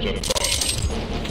Just